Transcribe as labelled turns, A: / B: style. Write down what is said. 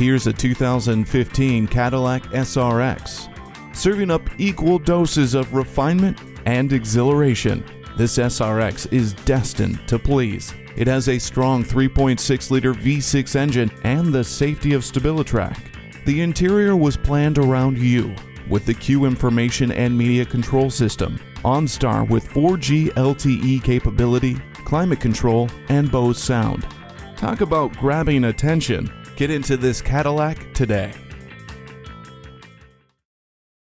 A: Here's a 2015 Cadillac SRX, serving up equal doses of refinement and exhilaration. This SRX is destined to please. It has a strong 3.6 liter V6 engine and the safety of StabiliTrak. The interior was planned around you with the CUE information and media control system, OnStar with 4G LTE capability, climate control, and Bose sound. Talk about grabbing attention. Get into this Cadillac today.